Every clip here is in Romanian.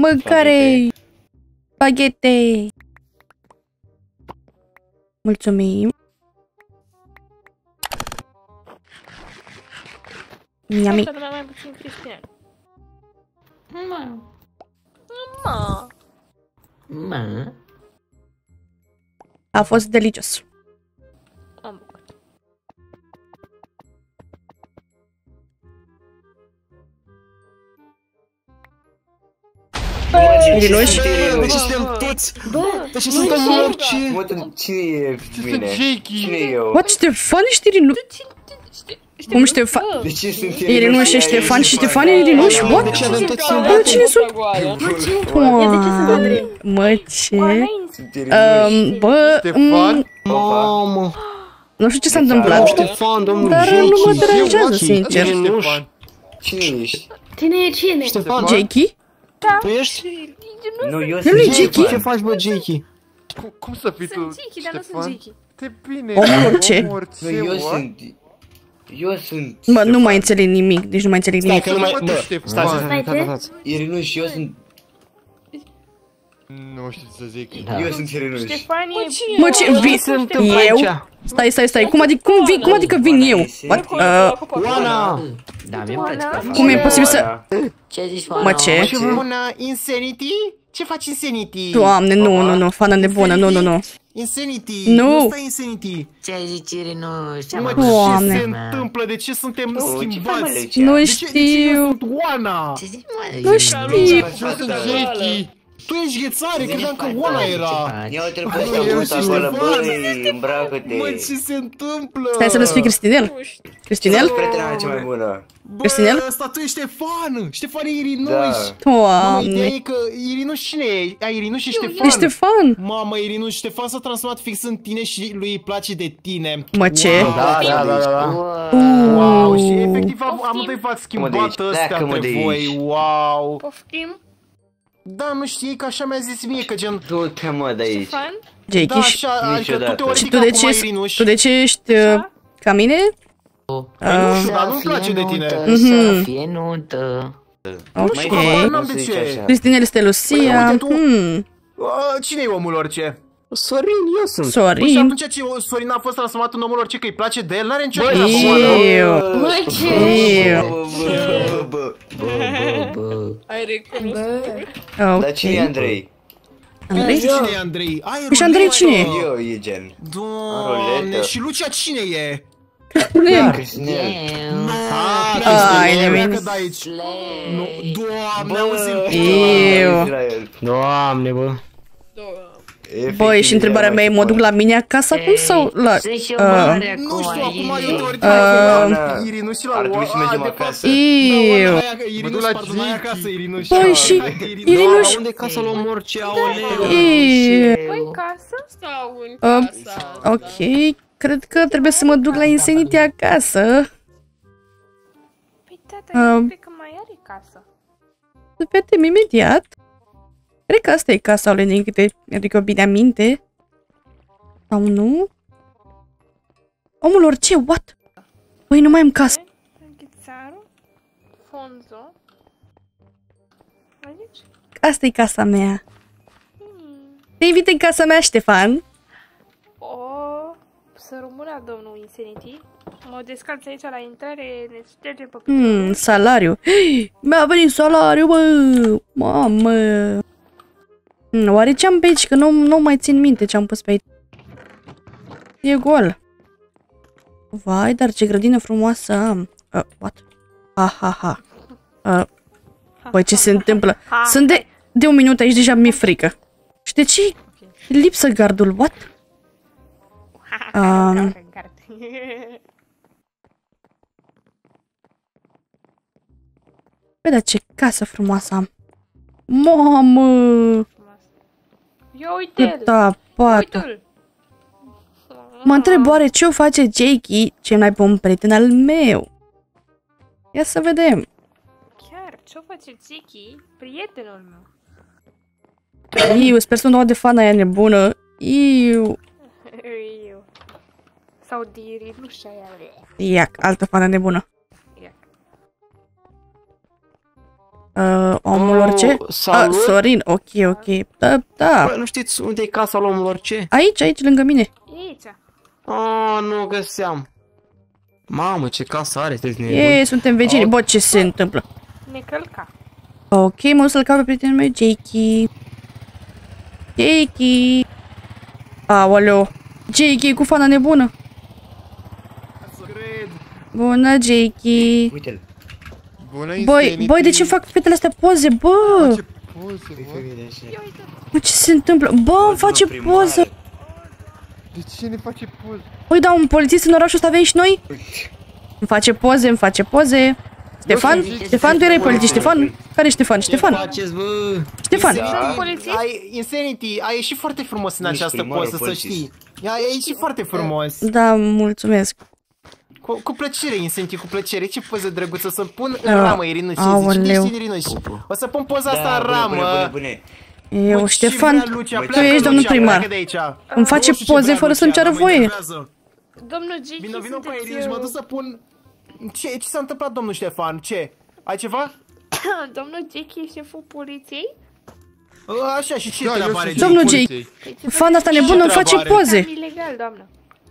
Mâncare! Baghete! Mulțumim! Miami. Toată lumea mai puțin creștină. Mă. Mă. Mă. A fost delicios. Irinuș? De ce suntem toți? Bă, De ce suntem morți? Mă, tu- cine e mine? Cine e eu? What, Ștefan și Irinuș? Cum Ștefan? De ce sunt Irinuș și Ștefan și Ștefan e Irinuș? What? De ce avem toți Bă, cine sunt? Andrei? Mă, ce? Sunt Irinuș. Um, bă, Ștefan? Mamă, nu știu ce s-a întâmplat. Ștefan, domnul Dar nu mă Jeki. deranjează, Jeki. sincer. Irinuș. Cine ești? Tine e cine? Ștefan, Jakey? Tu ești? Nu, eu Nu, nu e sunt Jeki? Ce faci, bă, Jakey? Cum, cum să fii tu, Sunt Jiki, dar nu sunt Ștefan? Jiki. Te bine, Omul orice. Nu, orice, eu what? sunt... Eu sunt... Mă, nu mai înțeleg nimic, deci nu mai înțeleg Stai nimic. că nu mai... Bă, tu, Bă, Ștefan. stai, stai, Stai, stai, te? stai, stai. Irinuș, eu sunt... Nu știu ce să zic. Da. Eu sunt Irinuș. Ștefan e... Mă, ce, vii sunt eu? Stai, stai, stai, cum adică, cum, vii, cum adică vin eu? What? Uh, Oana! Da, mi-e place că faci. cum e posibil să... Ce zici, Mă, ce? Ce bună, Insanity? Ce faci Insanity? Doamne, nu, nu, nu, fană nebună, nu, nu, nu. Insanity! Nu. Nu stai Insanity! Ce zici, Irinu? Ce Mă, mă ce Doamne. se întâmplă? De ce suntem Nu, ce faci, mă, schimbați? Lucia? Nu De ce, de ce eu știu, sunt Oana? Ce zici, mă? nu Irinu? știu. Eu sunt Jackie. Tu ești ghețare, credeam că Oana era! Ia uite-l pe Nu, ăsta eu mult și acolo, Ștefan. băi, îmbracă-te. Mă, ce se întâmplă? Stai să-l spui Cristinel? Cristinel? Ești prietena mea cea mai bună. Bă, Cristinel? ăsta tu ești Ștefan! Ștefan e Irinuș! Da. Mamă, ideea Doamne, e că Irinuș cine e? A, Irinuș și Ștefan? e Ștefan. Mamă, Irinuș, Ștefan s-a transformat fix în tine și lui îi place de tine. Mă, ce? Wow. Da, da, da, da. Wow, și efectiv am, amândoi v-ați Mă, de schimbat aici, ăstea pleacă-mă între de voi, aici. wow. Poftim? Da, nu știi că așa mi-a zis mie, că gen... Du-te, mă, de aici. Ștefan? Da, Jakey, și așa, adică tu Niciodată. teoretic și tu de acum, ce, Irinuș... tu de ce ești uh, ca mine? Păi nu știu, dar nu-mi place de tine. Să fie nută. Ok. știu, habar n-am Nu de se ce. zice așa. Cristinel este Lucia. Uite tu. Hmm, Uh, Cine e omul orice? Sorin, eu sunt. Păi și Sorin. atunci ce Sorin a fost transformat în omul orice, că îi place de el, n-are nicio treabă cu Oana. Eu. Măi, ce? Eu. Bă, bă, bă. Bă, bă. Ai recunoscut. Dar cine e Ok. Andrei? Andrei? Cine e Andrei? Ai, Și Andrei cine e? Eu, e gen. Doamne, Roletă. și Lucia cine e? Cristinel. Cristinel. Eu. Ah, Ai, de Cristina, mine. că de aici. Nu, Doamne, Bă, auzim Eu. Israel. Doamne, bă. Efectiv, Băi, și întrebarea mea e, mă duc la mine acasă acum sau la... Sunt și eu Uh, mare Nu acum știu, acum aici. eu teoretic Oana, Irinu și la ar trebui să mergem A, de fapt, acasă. Eu. Da, Oana, Irinu Mă duc și la pardon, ai Jiki. acasă, Irinu și Băi, și Irinu și... Unde e casa lui Morce, aoleu? Păi casă? Sau în Uh, casa Ok, cred că trebuie să mă duc la Insanity acasă. Păi tata, Um. eu cred că mai are casă. Să vedem imediat. Cred că asta e casa lui din câte adică bine aminte. Sau nu? Omul orice, what? Băi, nu mai am casă. Înghețarul? Fonzo? Aici? Asta e casa mea. Te invit în casa mea, Ștefan. O, să rămână domnul Insanity. Mă descalț aici la intrare, ne ștergem pe Hmm, salariu. Mi-a venit salariu, bă! Mamă! Hmm, oare ce am pe aici? Că nu, nu mai țin minte ce am pus pe aici. E gol. Vai, dar ce grădină frumoasă am. Uh, what? Ha, ha, ha. Uh, băi, ce se întâmplă? Sunt de, de un minut aici, deja mi-e frică. Și de ce e lipsă gardul? What? Um, Băi, dar ce casă frumoasă am. Mamă! Ia uite-l! Câta pată! Uite-l! Mă întreb oare ce o face Jakey, cel mai bun prieten al meu? Ia să vedem. Chiar, ce-o face Ziki, prietenul meu? Iu, sper să nu de fana aia nebună. Iu. Eu. Sau Diri, nu știu aia. Iac, altă fană nebună. Uh, omul orice? Oh, Ah, salut. Sorin, ok, ok. Da, da. Bă, nu știți unde e casa lui omul orice? Aici, aici, lângă mine. E aici. Oh, nu găseam. Mamă, ce casă are, sunteți nebuni. Ei, suntem vecini. Bă, ce se întâmplă? Ne călca. Ok, mă duc să-l caut pe prietenul meu, Jakey. Jakey. Aoleu. Jakey cu fana nebună. Bună, Jakey. Uite-l. Bună Băi, Insanity. băi, de ce fac fetele astea poze, bă? Ce poze, bă? Bă, ce se întâmplă? Bă, îmi face poză. De ce ne face poze? Uite, da, un polițist în orașul ăsta avem și noi? Îmi face poze, îmi face poze. Ștefan? știu ce Ștefan, tu erai polițist, Ștefan? Care e Ștefan? Ce Ștefan? faceți, bă? Ștefan. Sunt polițist? Ai, Insanity, ai ieșit foarte frumos în Ești această primarul poză, să polițist. știi. Ia, ai ieșit foarte frumos. Da, mulțumesc. Cu, cu plăcere, Insanity, cu plăcere. Ce poză drăguță să pun în Ah, ramă, Irinuș. Zici, aoleu. știi, Irinuș? O să pun poza asta în bune, ramă. bune, bune, bune. Eu, Bă, ce Ștefan, vrea Lucia? tu Pleacă, ești domnul Lucia, primar. pleacă de aici. îmi face Nu știu ce poze vrea fără să-mi Lucia, ceară mă voie. enervează. Domnul Gigi, Vino, vino pe sunteți... Irinuș, mă duc să pun... Ce, ce s-a întâmplat, domnul Ștefan? Ce? Ai ceva? Domnul Jackie e șeful poliției? Așa, și ce Da, eu treabă are? sunt Domnul șeful Jake. poliției. Păi ce Fana asta nebună îmi face treabă are? poze. Cam ilegal, doamnă.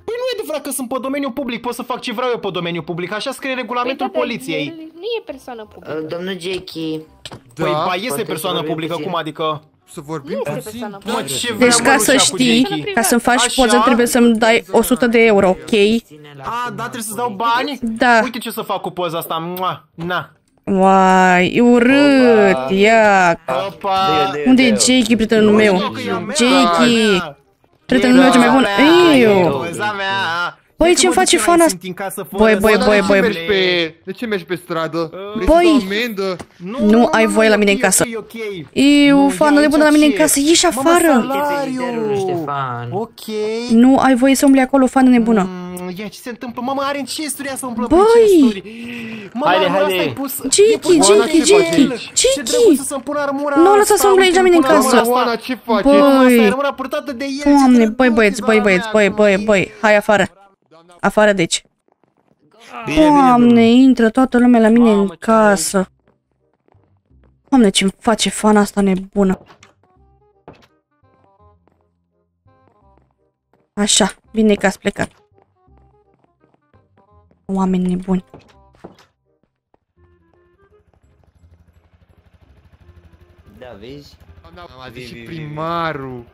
Păi nu e adevărat că sunt pe domeniul public, pot să fac ce vreau eu pe domeniul public, așa scrie Păi regulamentul da, dar poliției. el nu e persoană publică. Uh, Domnul Jackie, Păi, Da, ba, este poate persoană să vorbim publică, puțin. cum adică? să vorbim Nu este puțin. persoană Da. Mă, publică. ce Deci vrea, ca mă, să Lucia, cu știi, Jakey? ca să-mi faci Așa? poză trebuie să-mi dai 100 de euro, ok? ține la A, da, trebuie să-ți dau bani? Da. Uite ce să fac cu poza asta, mua, na. Uai, e urât, ia. Opa! Unde e Jakey, prietenul meu? Nu, că e a mea, Jakey, a mea. Prietenul meu cel mai bun. Poza mea, Iu. poza mea. Băi, Hai că ce-mi mă face duce la fana Infinity în casă fără Băi, să- băi, Dar băi, de ce băi. mergi pe... De ce mergi pe stradă? Vrei Băi. să dau amendă? Nu ai voie la mine în e casă. ok, e ok. Iu, Nu, fană ia nebună la aici mine în ce? casă, ieși Mamă, afară. salariu. Liderul Ștefan. Ok. Nu ai voie să umbli acolo, fană nebună. Mm, Ia, ce se întâmplă? Mama are în chesturi, ia să umplă Băi! pe chesturi. Mama, Haide, armura haide. asta ai pus... Jakey, e pus Jakey, Oana, ce Jakey, faci? Jakey. Ce drăguț să-mi pun armura Nu, asta, lăsa să umble aici la uite, mine în îmi pun casă. armura Oana, asta. ce faci? Bă. Mama, asta e Băi. armura purtată de el. ce Doamne, drăguț, băi băieți, băi doamna băieți, mea, băi, băi, cum e. băi, hai afară. Afară de aici. Bine, bine, Doamne, domnule. intră toată lumea la mine Mamă, în ce casă. Doamne, ce-mi face fana asta nebună. Așa, bine că ați plecat. Oameni nebuni. Da, vezi? Am adus și primarul.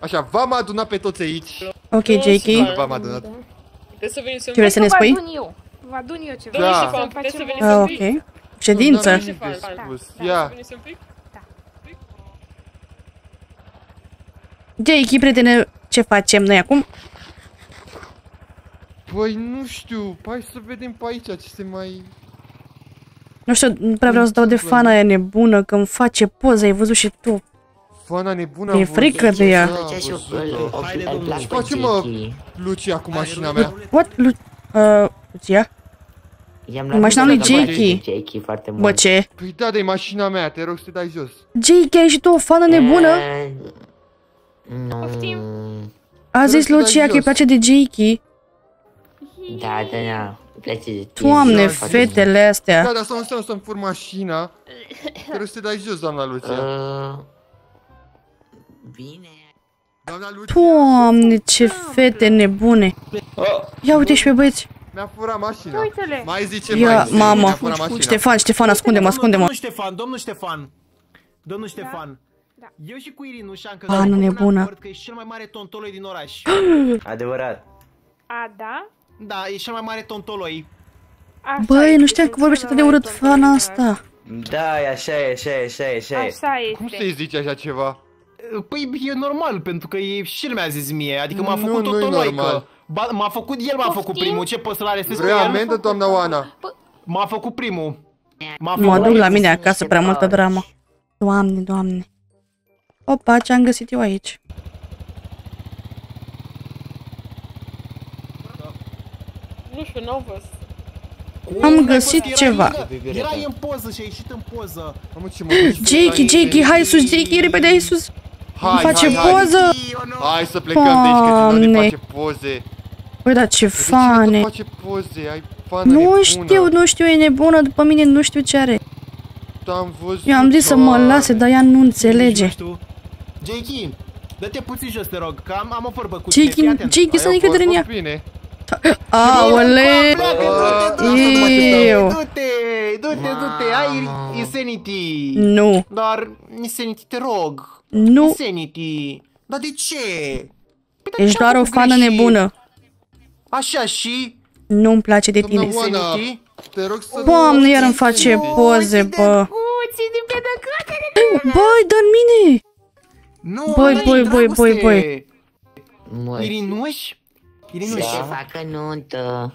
Așa, v-am adunat pe toți aici. Ok, Jakey. V-am adunat. Puteți să veniți să Ce vrei să ne Vă spui? adun eu. Vă adun eu ceva. Da. Ștefan, Să puteți să facem veniți o- Ah, să ok. Ședință. N-am Ștefan, nimic de da, spus. da. Ia. Veniți un pic? Jakey, prietene, ce facem noi acum? Păi nu știu, hai să vedem pe aici ce se mai... Nu știu, nu prea vreau să dau de fana aia nebună, că îmi face poze, ai văzut și tu. Fana nebună E am frică văzut. de ea. Da, Făcea și o văzut-o. îl- o- Haide, îl domnule. plac Ce pe facem, mă? Jackie. Lucia cu mașina mea. What? Lu uh, Lucia? I-am Cu mașina lui luat de la Jackie. Jackie foarte mult. Bă, ce? Păi da, de mașina mea, te rog să te dai jos. Jakey, ai și tu o fană nebună? Eh, Nu. Poftim? A zis Vreau să Lucia dai că îi jos. place de Jakey. Da, da, da. Îmi place de Doamne, e- fetele Da, astea. dar stau, stau, stau, fur mașina. Te rog să te dai jos, doamna Lucia. Uh, Bine. Doamna Lucia Doamne, ce fete nebune. Ia uite și pe băieți. mi-a furat mașina. Uite-le. Mai zi ce Ia, mai zi, mamă. Mi-a furat mașina. Ștefan, Ștefan, ascunde-mă, Domnul- ascunde-mă. Domnul Ștefan, domnul Ștefan. Domnul Ștefan. Da. Eu și cu Irinușa încă Ah, nu nebună. că e cel mai mare tontoloi din oraș. Adevărat. A, da? Da, e cel mai mare tontoloi. Așa Băi, este, nu știam că sunt vorbește atât de cel mai urât mare fana domn asta. Da, e așa, e așa, e așa, e așa. e. Așa este. Cum să-i zici așa ceva? Păi e normal, pentru că e și el mi-a zis mie, adică m-a Nu, făcut nu-i totoloi normal. că... Ba, m-a făcut, el m-a făcut Poftim? primul, ce poți să-l arestezi pe Vrei el? amendă, doamna Oana? M-a făcut primul. M-a Mă făcut duc la primul. mine acasă, prea multă dramă. Doamne, doamne. Opa, ce-am găsit eu aici? Nu știu, n-au văzut. Cum Am n-ai găsit fost? Era ceva. lângă- Era în poză și a ieșit în poză. Mamă, ce mă duci? Jakey, Jakey, hai sus, Jakey, repede, hai sus. Hai, Îmi face hai, hai. poză. Hai să plecăm de aici, că ți nu Doamne. ne face poze. Băi, da, ce De ce nu fane. face poze? Ai fană Nu nebună. știu, nu știu, e nebună după mine, nu știu ce are. Am văzut Eu am zis să mă doar. lase, dar ea nu înțelege. Nu știu. Jakey, dă-te puțin jos, te rog, că am, am o vorbă cu Jakey, tine, fii atent. Jakey, să Ai ne o încredere în vorbă ea. Bine. Aole! Iu. Du-te, du-te, du-te, ai Insanity. Nu, Dar, Insanity, te rog. nu, Insanity. Dar de ce? Păi, dar ești ce doar am o făcut fană greșit? nebună. Așa și... Nu-mi place de tine. Doamna Oana, Insanity? te rog să... Doamne, iar îmi face poze, bă. Băi, dă-n mine! Nu, Băi, Ana, băi, e băi, băi, dragoste. băi. Mă, Irinuș? Irinuș. să se facă nuntă.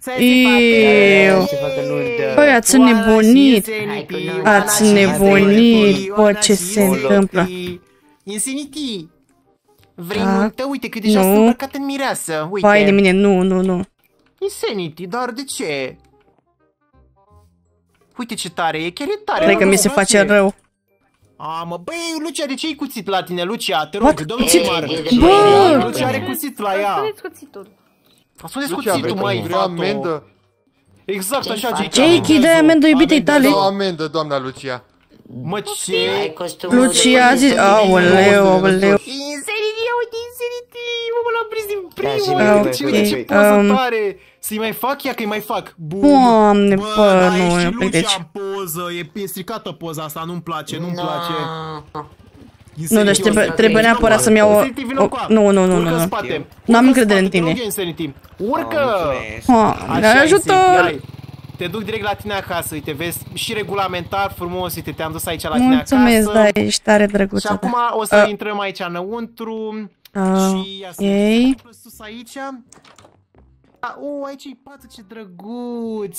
Să se facă. Iu. Să se facă nuntă. Băi, ați Oana înnebunit. și Insanity, Hai că Oana Ați și nebunit, Insanity, bă, Oana ce și se Insanity. întâmplă? Insanity, vrei Da. nuntă? Uite că deja Nu. sunt îmbrăcat în mireasă. Uite. Vai de mine, nu, nu, nu. Insanity, dar de ce? Uite ce tare e, chiar e tare. Cred că mi se face rău. A, mă, băi, Lucia, de ce ai cuțit la tine, Lucia? Te rog, What? domnul Ce- primar. E de Bă! mâine, Lucia are mâine. cuțit la ea. Spuneți cuțitul. Ascultă Lucia, cuțitul, vrei, mai, vrei amendă? Exact, așa, faci? Jakey. Jakey, dă-i amendă iubitei tale. Da, amendă, doamna Lucia. Mă, ce? Ai costumul Lucia a de zis, aoleu, aoleu. Insanity, ia uite Insanity, mă, l-am prins din Da, și primul, noi, uite ce, ok, uite ce poză um, tare. Să-i mai fac? Ia că-i mai fac. Bun. Doamne, bă, dar nu, e și eu plec de Lucia aici. în poză, e, e stricată poza asta, nu-mi place, nu-mi No. place. Nu, deci trebuie, trebuie neapărat să-mi iau o... o- Nu, nu, nu, nu, Urcă în nu. spate. Nu am Urcă încredere în spate, te tine. rog eu, Insanity. Urcă! Doamne, Așa, Insanity, ajutor! hai. Te duc direct la tine acasă, uite, vezi, și regulamentar frumos, uite, te-am dus aici la tine Mulțumesc, acasă. da, ești tare Și drăguță, acum da. o să Uh. intrăm aici înăuntru Ah, și ia să ok. vedem ce se întâmplă sus aici. A, o, aici e patul, ce drăguț!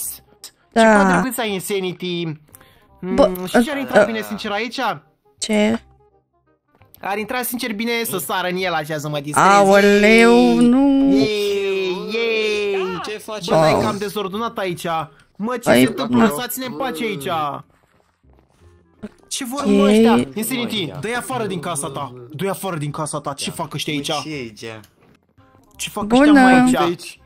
Ce Da. pat drăguț ai Insanity! Bă, Mm, și ce ar intra uh, bine, sincer, aici? Ce? Ar intra, sincer, bine să sară în el așa, să mă distrezi. Aoleu, nu. Yay, yay! Ce faci? Bă, dar e Wow. cam dezordonat aici. Mă, ce Ai- se întâmplă? nu. Lăsați-ne în pace aici. Ce vor Ok. mă ăștia? Insanity, dă-i afară din casa ta. Dă-i afară din casa ta. Ce fac ăștia aici? Ce e aici? Ce fac Bună. ăștia mai De aici?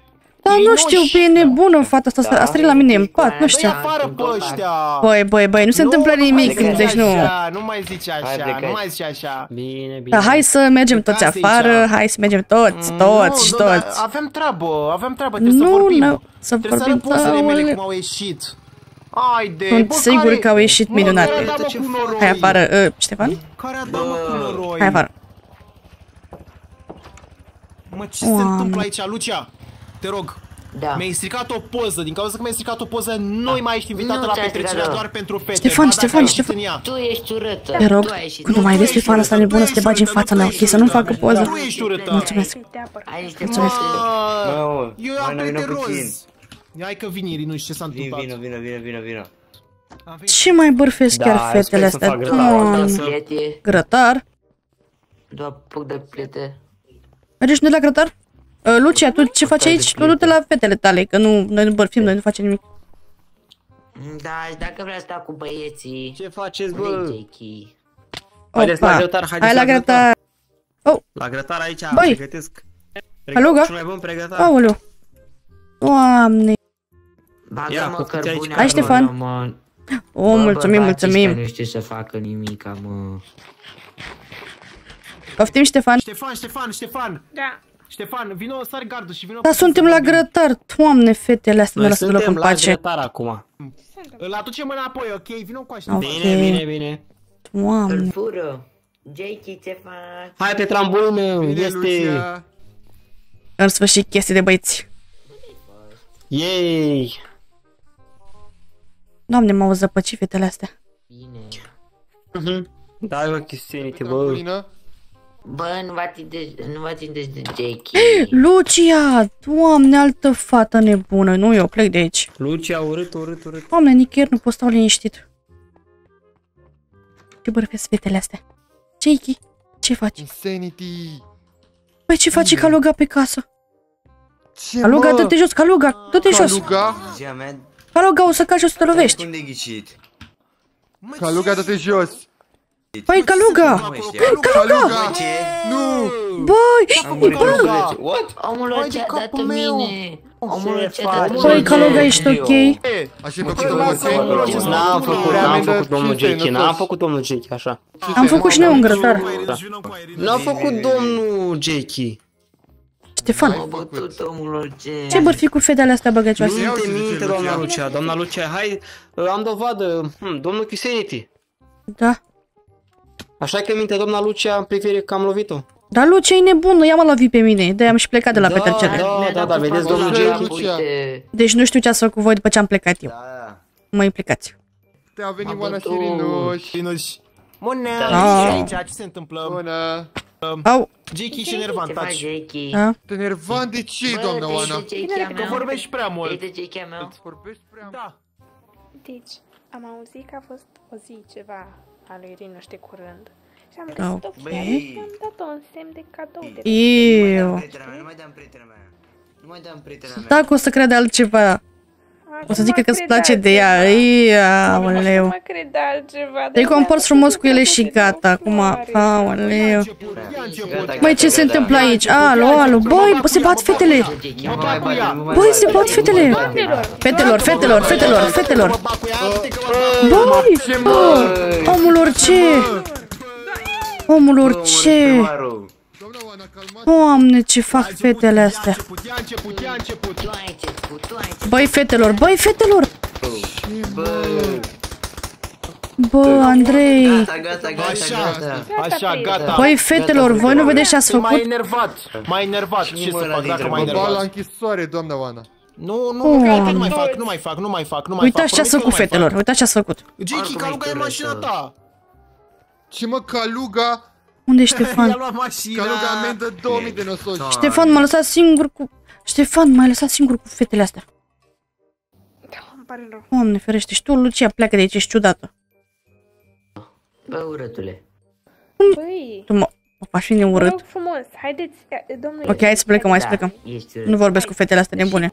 Aici. Da, nu știu, Irinuș. e nebună fata asta, a stărit la mine în pat, nu Dă-i știu. afară pe ăștia. Băi, băi, băi, nu se întâmplă Nu, nu nimic, mai zici deci nu. așa, Nu mai zici Hai, așa, plecați. nu mai zici așa. Bine, bine. Da, hai să mergem toți Uitați afară, aici. hai să mergem toți, toți și Nu, dar toți. Avem treabă, avem treabă, trebuie să Nu, vorbim. nu, să Trebuie să vorbim, arăt pozele mele aoleu. cum au ieșit. Haide, Sunt bă, sigur care- că au ieșit Mă, minunate. Care a dat, mă, cu noroi? Hai afară, uh, Ștefan? Care a dat, mă, cu noroi? Hai afară. Mă, ce se Oameni. întâmplă aici, Lucia? Te rog, Da. mi-ai stricat o poză, din cauza că mi-ai stricat o poză, nu mai ești invitată Nu la ți-ai petrecerea stricat, doar pentru fete. Ștefan, Ba, dacă Ștefan, ai ieșit Ștefan. în ea. Tu ești urâtă. Te rog, Tu ai ieșit. nu mai tu despre ești fana asta urâtă, nebună tu să te ești bagi în urâtă, fața nu mea, tu ok? Să nu ești facă urâtă. poză. Tu ești urâtă. Mulțumesc. Te apăr. Ai niște Mulțumesc. poze. Mă, Mă, eu mai am noi plete nu puțin. roz. Hai că vin, Irinuș, ce s-a Vin, întâmplat? vino, vino, vino, vino, vino. Am venit. Ce mai bârfesc Da, chiar sper fetele să astea? fac grătar. Doamne. Priete, Grătar? doar puc de priete. Mergi și noi la grătar? Uh, Lucia, tu ce faci aici? Tu du-te la fetele tale, că nu, noi nu bărfim, noi nu facem nimic. Da, și dacă vrea să stau cu băieții. Ce faceți, Unde-i bă? Jakey? Haideți la Opa, grătar, haideți hai la la grătar. La grătar aici, Băi! pregătesc. Aluga? Cel mai bun pregătar. Aoleu. Doamne. Bagă Ia, mă cu cuția aici. cărbune Hai, acolo, Ștefan. mă. O, Bă, mulțumim, bărbații mulțumim. ăștia Nu știu să facă nimica, mă. Poftim, Ștefan? Ștefan, Ștefan, Ștefan, Da. Ștefan, vino, sari gardul și vino... Da, suntem la grătar. Doamne, fetele astea nu Noi lasă deloc suntem în la pace. grătar acum. Îl aducem înapoi, ok? Vino cu așa. Ok. Bine, bine, bine. Doamne. Îl fură. Jakey, ce faci? Hai pe trambulină, Bine, este... Lucia. În sfârșit, chestii de băieți. Yay! Doamne, m-au zăpăcit fetele astea. Bine. Mhm. Da, bă, Christianity, bă. Trambulină. Bă, nu vă atingeți, nu vă atingeți de Jakey. Lucia! Doamne, altă fată nebună. Nu, eu plec de aici. Lucia, urât, urât, urât. Doamne, nicăieri nu pot stau liniștit. Ce bărfesc fetele astea? Jakey, ce faci? Insanity. Băi, ce faci Caluga pe casă? Ce, Caluga, mă? dă-te jos, Caluga, dă-te jos. Caluga? Zia mea, Caluga, o să caci și o să te lovești. cum de ghicit? Caluga, dă-te jos. Băi, Caluga! Nu mai știa. Caluga! Ce? Nu! Băi! Am murit Caluga. What? Omul Hai de ce a dat capul în meu. mine. Omul ce Băi, Caluga, ești ok? Așa e Ce făcut domnul Jackie? N-am făcut, Prea n-am amendă făcut domnul 500 Jackie, n-am năsoși. făcut domnul Jackie, așa. Am făcut și noi un grătar. N-a făcut domnul Jackie. Ștefan, A bătut omul ce... ce bărfi cu fetele astea băgăcioase? Minte, ce zice minte, Lucia. doamna Lucia, doamna Lucia, hai, am dovadă, hm, domnul Chisenity. Da. Așa că minte, doamna Lucia, în privire că am lovit-o. Dar Lucia e nebun, nu i-am lovit pe mine, de am și plecat de la Da, petrecerea. da, da, da, vedeți, domnul Lucia. Jackie? Uite, Deci nu știu ce ați făcut voi după ce am plecat eu. Mă implicați. Te a venit A Oana bătut. Sirinuș. Sinuș. Bună! Ah. Și aici, ce se întâmplă? Bună. Au, Jakey și nervant, ce faci, taci. Jackie? da. Te nervant de ce, Bă, doamna dă-i Oana? de Jackie-a Că mea. vorbești prea Dă-i mult. de Jackie-a mea. Îți vorbești prea mult. Da. Deci, am auzit că a fost o zi ceva a lui Irina de curând. Și am Ok. găsit o fiară și am dat-o în semn de cadou de Eu. Prietena mea, nu mai dăm prietena mea. Nu mai dăm prietena mea. Dacă o să crede altceva, o să zică că îți place de ea. Ia, Nu aoleu. mă cred altceva. Te compori frumos cu ele și gata, acum, aoleu. Băi, ce se întâmplă aici? Alo, alo, băi, se bat fetele. Jackie, nu mai bate, nu mai Băi, bate. se bat fetele. Fetelor, fetelor, fetelor, fetelor. Băi, bă, omul orice. Omul orice. Doamna Oana, calmați. Doamne, ce fac fetele astea. Ia început, ia început. Tu ai început, tu ai început. Băi, fetelor, băi, fetelor. Bă, Andrei. Gata, gata, gata, Așa, gata. așa, gata. Băi, fetelor, voi nu vedeți ce ați Sunt mai făcut? enervat, mai enervat. Ce mă să ăla fac dacă dintre mai Mă bag la enervat? închisoare, doamna Oana. Nu, nu, gata, nu mai fac, nu mai fac, nu mai fac, nu mai fac. Uitați ce ați promit făcut, că nu mai fetelor. Uitați ce ați făcut. fac. Jakey, Caluga e mașina ta. Ce mă, Caluga? Unde e I-a Ștefan? luat mașina. Caluga amendă 2000 de năsoși. Ștefan, m-a lăsat singur cu... Ștefan, m-ai lăsat singur cu fetele astea. Da, îmi pare rău. Doamne ferește, și tu, Lucia, pleacă de aici, ești ciudată. Bă, urătule. Băi, Tu mă... Aș fi vă neurât. rog frumos, haideți, domnule. Ok, hai să plecăm, hai să Da, plecăm. ești urât. Nu vorbesc cu fetele astea nebune.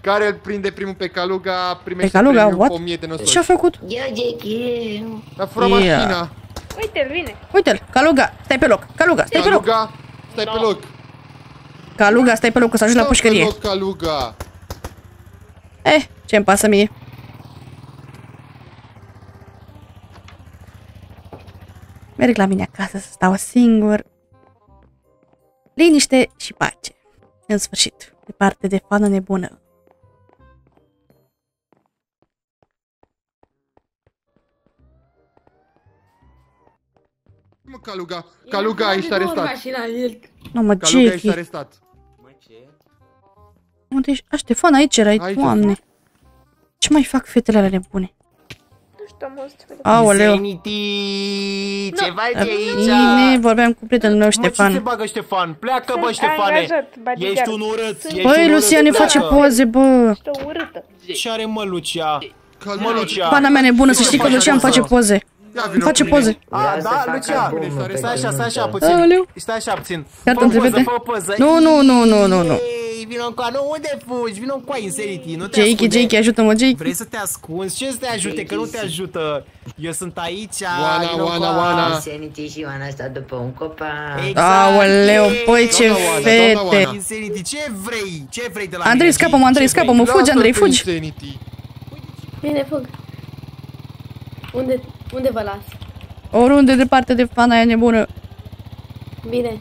Care îl prinde primul pe Caluga, primește Pe Caluga, premiul what? cu 1000 de năsoși. Ce-a făcut? Ia, Jackie. A furat Ia. mașina. Uite-l, vine. Uite-l, Caluga, stai pe loc. Caluga, stai pe loc. Caluga, stai pe loc. Caluga, stai pe loc, o să ajungi la Stai pe pușcărie. loc, Caluga. Eh, ce-mi pasă mie? Merg la mine acasă să stau singur. Liniște și pace. În sfârșit, departe de fană nebună. Mă, Caluga. Caluga, ești arestat. Nu mă, Caluga, ești Jackie. arestat. Unde ești? A, Ștefan, aici erai, Aici. doamne. Ce mai fac fetele alea nebune? Nu știu, mă stupid. Aoleu. Insanity, ce faci Dar aici? Bine, vorbeam cu prietenul meu, Mă, ce se Ștefan. bagă Ștefan? Pleacă, bă, Sunt Ștefane! angajat, bodyguard. Ești un urât, Sunt- ești Băi, un urât, Lucia ne face pleacă. poze, bă. Ești o urâtă. Ce are, mă, Lucia? Caluga, Mă, Lucia! Pana mea nebună, să știi că Lucia îmi face poze. Ia Îmi vină face cu mine. poze. A, Vreau să da, fac Lucia! album, Stai pe așa, stai așa când puțin. Aoleu. Stai așa puțin. Iată, Fă între poză, fete. fă poză. Nu, nu, nu, nu, nu, nu. Ei, vino încoa, nu, unde fugi? Vino încoa, Insanity, nu te Jakey, ascunde. Jakey, ajută-mă, Jakey. Vrei să te ascunzi? Ce să te ajute? Că nu te ajută. Eu sunt aici, Oana, vino Oana, încoa. Oana. Insanity și Ioana stă după un copac. Exact. Aoleu, băi, ce Doamna Oana, doamna fete. Oana. Insanity, ce vrei? Ce vrei de la Andrei, mine? scapă-mă, Ce Andrei, vrei? scapă-mă, fugi, Lasă-l Andrei, pe fugi. Insanity. Bine, fug. Unde, unde vă las? Oriunde departe de fana aia nebună. Bine.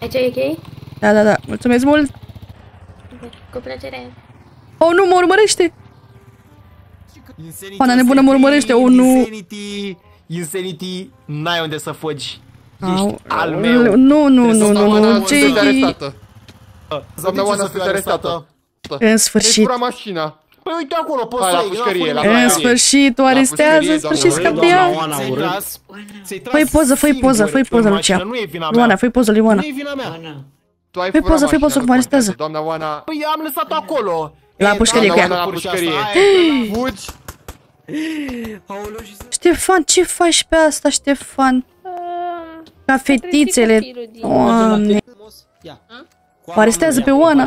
Aici e ok? Da, da, da, mulțumesc mult. Cu plăcere. Oh, nu, mă urmărește. Insanity, Pana nebună mă urmărește, oh, nu. Insanity, Insanity, n-ai unde să fugi. Ești Au, al au, meu. Nu, nu, nu, Doamna nu, Oana, nu, sunteți Jakey. arestată. Să Doamna de ce Oana, să fiu sunteți arestată. În Îi sfârșit. fura mașina. Păi uite acolo, poți Hai, să la iei, pușcărie, la nu În pușcărie. sfârșit, o La arestează, în pușcărie, sfârșit doamna scap de Oana. ea. Oana, Ți-ai urât. tras- ți-ai tras Făi poză, făi singur poză, făi pe poză, mașină, Lucia. Nu e vina mea. Luana, făi poză lui Oana. Nu e vina mea. Ioana. Tu ai Fii furat poză, fii poză, mașina, cum arestează. Doamna Oana, Păi am lăsat acolo. La E, pușcărie da, cu ea. la La pușcărie. pușcărie. fugi. Ștefan, ce faci pe asta, Ștefan? Um, Ca fetițele. copilul din- Doamne. O arestează pe Oana.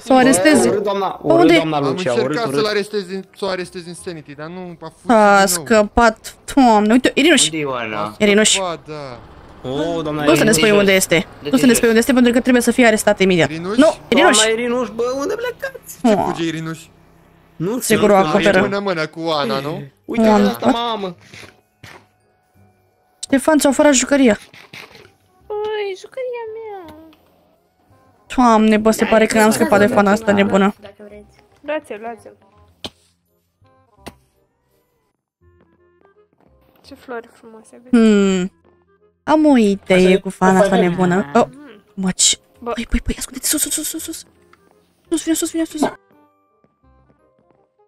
Să o aresteze. Urât, doamna, Unde? urât, doamna Am Lucia, urât, încercat să-l urât. arestez, din- să o arestez Insanity, dar nu a fugit A din nou. scăpat. Doamne, uite, Irinuș. Unde e Ioana? Irinuș. Ba, da. Oh, doamna Nu să ne spui jos. unde este. De Nu să ne jos. spui unde este pentru că trebuie să fie arestat imediat. Irinuș? Nu, Irinuș! Doamna Irinuș, bă, unde plecați? Ce Oh, fuge Irinuș? Nu Sigur o știu, acoperă. E mână-mână cu Ana, nu? Uite Oameni. asta, mamă. Ștefan ți-au furat jucăria. Ui, jucăria mea. Doamne, bă, se pare că n-am scăpat de fana asta nebună. Dacă vreți. Luați-l, luați-l. Ce flori frumoase aveți. Hmm. Am o idee cu fana asta nebună. Oh, Mm. mă, ce... Bă. Păi, păi, păi, ascultă-te, sus, sus, sus, sus, sus. Sus, vine, sus, vine, sus.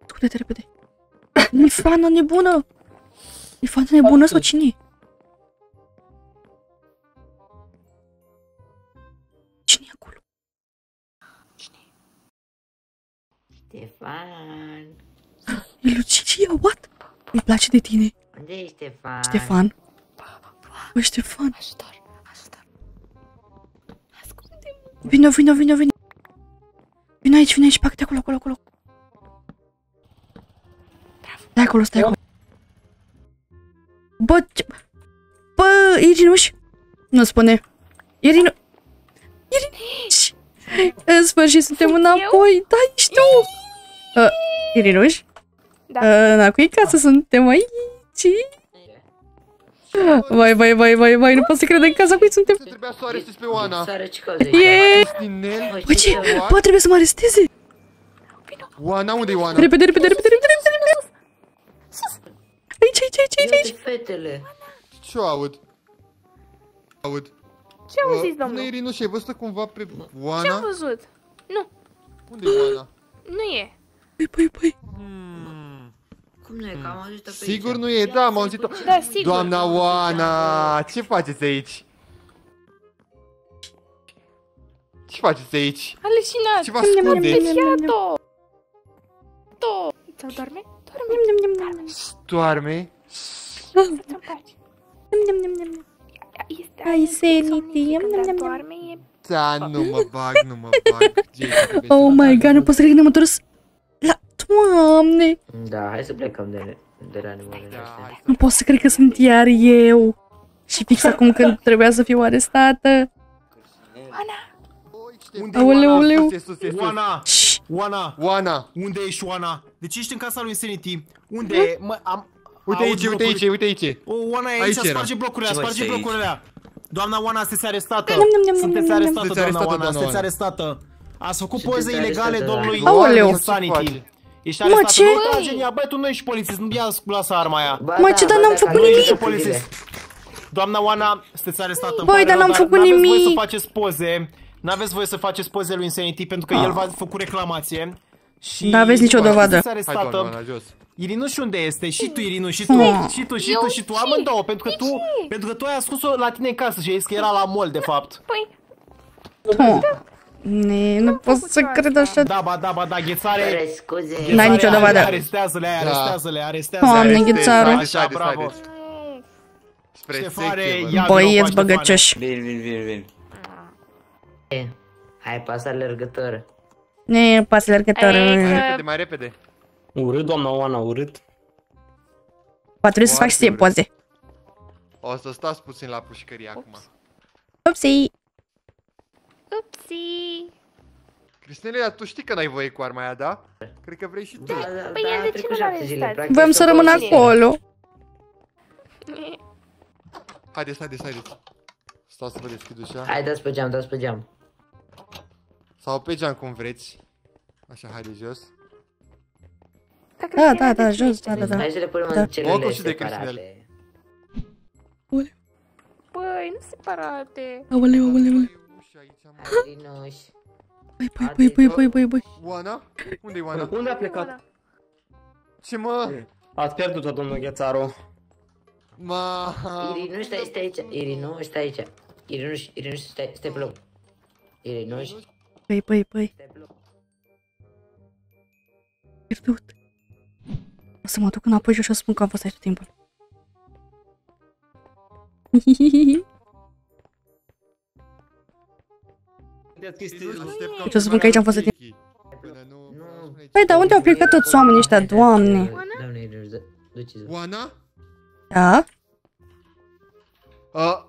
Ascultă-te repede. Nu-i fana nebună. E fana nebună sau cine e? Cine Ștefan. E Lucicia, what? Îi place de tine, Unde e Ștefan? Ștefan. Bă, Ștefan. Ajutor, ajutor. Vino, vino, vino, vino. Vino aici, vino aici, pac de acolo, acolo, acolo. Stai acolo, stai acolo. Bă, ce... Bă, Irinuș? Nu spune. Irinu... Irinuș! În sfârșit suntem înapoi, da, ești tu! Uh, Irinuș? Da. Uh, na, cu casă suntem aici. Vai, vai, vai, vai, vai, nu pot să cred în casa cui suntem. Se trebuia să o arestezi pe Oana. Soare, ce cauză E... Cristinel? Bă, ce? Bă, trebuie să mă aresteze. Oana, unde e Oana? Repede, repede, repede, repede, repede, repede. Aici, aici, aici, aici, aici. Uite fetele. Ce o aud? Aud. Ce au zis, Uh, domnul? Bună, Irinuș, ai văzut cumva pe Ce am Oana? văzut? Nu, Unde e Oana? nu e. Păi, păi, păi. Cum nu e? Că am auzit-o pe Sigur aici. nu e, da, am auzit-o. Da, sigur. Doamna Oana, ce faceți aici? Ce faceți aici? Aleșinat. Ce vă ascundeți? Iată. To. Ți-au doarme? Doarme. Doarme? Să-ți împaci. Este Ai seniti. Când doarme e... Da, nu mă bag, nu mă bag. Jake, vezi Oh la my tare. god, nu pot să cred că ne-am întors la... Doamne! Da, hai să plecăm de, de la animalele Da, astea. hai să- Nu pot să cred că sunt iar eu. Și fix acum când trebuia să fiu arestată. Unde Aoleu, aoleu. Sus, e, sus, e, sus. Oana, Shh. Oana, Oana. unde ești Oana? De ce ești în casa lui Insanity? Unde e? Mă, am... Uite aud aici, uite blocuri. aici, uite aici. O, Oana e Aici aici, era. sparge blocurile, Ce sparge faci aici? blocurile alea. Doamna Oana, sunteți arestată. Nam, nam, nam, Sunteți nam, nam, arestată, Sunteți doamna arestată, Oana, doamna sunteți Oana. arestată. Ați făcut Sunteți poze ilegale arestată, domnului da. Aoleu. Insanity. Ești Mă, arestată. ce? Nu trage în ea, băi, tu nu ești polițist, nu ia lasă arma aia. Ba Mă, ce, dar n-am ba făcut că Nu nu nimic. ești ești polițist. Doamna Oana, sunteți arestată. îmi Băi, pare dar rău, n-am făcut n-aveți voie să nimic. faceți poze. N-aveți voie să faceți poze lui Insanity pentru că el v-a făcut reclamație. Și N-aveți nicio după dovadă. sunteți Hai, doamna arestată. Oana, jos. Irinu și unde este? Și tu, Irinu, și tu, Hmm. și tu, și tu, și tu, amândouă, pentru că tu, pentru că tu ai ascuns-o la tine în casă și ai zis că era la mall, de fapt. Păi, Oh. Ne, nu pot să cred așa. Da, ba, da, ba, da, ghețare. Fără scuze. N-ai ghețare, nicio dovadă. Arestează-le, aia, Da. arestează-le, arestează-le. Doamne, Haideți, ghețarul. haideți, Așa, haideți, bravo. haideți. Spre Ștefane, secție, vă ia- rog. Băieți Ștefane. băgăcioși. Vin, vin, vin, vin. Hai, pasă alergător. Ne, pas alergător. Ei, Mai că- repede, mai repede. Urât, doamna Oana, urât. Poate trebuie să faci și ție Foarte poze. O să stați puțin la pușcărie acum. Upsi. Upsi. Cristinele, tu știi că n-ai voie cu arma aia, da? Cred că vrei și tu. Da, da, Păi da, el de ce nu arestat? practic, Vrem să s-a rămân acolo. Haideți, haideți, haideți. Stau să vă deschid ușa. Hai, dați pe geam, dați pe geam. Sau pe geam cum vreți. Așa, haide jos. Da, da, da, jos, da, da, da. Hai să le punem Da. în de separate. Băi, nu separate. Aoleu, aoleu, aoleu. Ușa aici, mă. Irinuș. Băi, băi, băi, băi, băi, băi, băi. Oana? Unde e Oana? Unde a plecat? Ce mă? Ați pierdut-o, domnul Ghețaru. Ma... Irinuș, stai, stai aici. Irinuș, stai aici. Irinuș, Irinuș, stai, stai pe loc. Irinuș, Băi, băi, băi. stai pe loc. Pierdut. O să mă duc înapoi și o să spun că am fost aici tot timpul. Ce să spun că aici am fost de timp. Nu... Nu. Păi, dar unde au plecat toți oamenii ăștia, doamne? Doamne, Irinuș, da- duceți-vă. Oana? Da? Uh,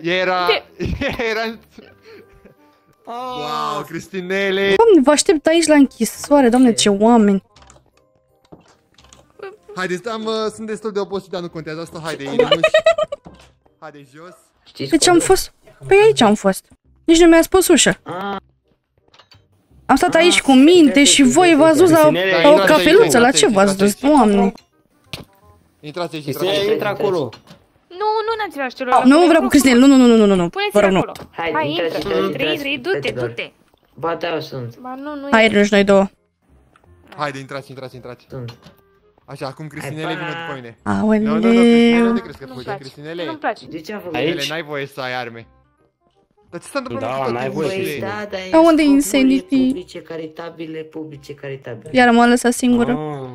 Era... De- Era... Wow, Cristinele! Doamne, vă aștept aici la închisoare, doamne, ce oameni. Haideți, am, uh, sunt destul de obosit, dar nu contează asta. Haide, Irinuș. Haide jos. Știți Pe ce am codul? fost? Păi aici am fost. Nici nu mi-a spus ușa. Ah, Am stat aici cu minte și voi v-ați dus la, Cristinele, la o intrați aici, cafeluță, la intrați ce aici, v-ați dus, intrați aici. doamne? Intrați aici, Cristina, intrați aici. intră acolo. Nu, nu în același celălalt. Nu vreau cu Cristinel, nu, nu, nu, nu, nu, nu, Puneți vă rog, nu. acolo. Hai, Hai, intrați, intră. intrați, Intri, intrați. intri, du-te, Fetelor. du-te. Ba da, eu sunt. Ba nu, nu Hai, e. râși noi două. Haide, intrați, intrați, intrați. Sunt. Așa, acum Cristinele Hai, vină pa. după mine. Nu, nu, nu, Aoleu. Cristinele, unde crezi că Nu-mi fugi? place. Cristinele? Nu-mi place. De ce am făcut? Aici? Cristinele, n-ai voie să ai arme. Dar ce s-a întâmplat Da, cu tot? n-ai Cu voie să ușile? Păi da, dar e Dar unde e scopurile Insanity? Publice, caritabile, publice, caritabile. Iar m-a lăsat singură. Ah.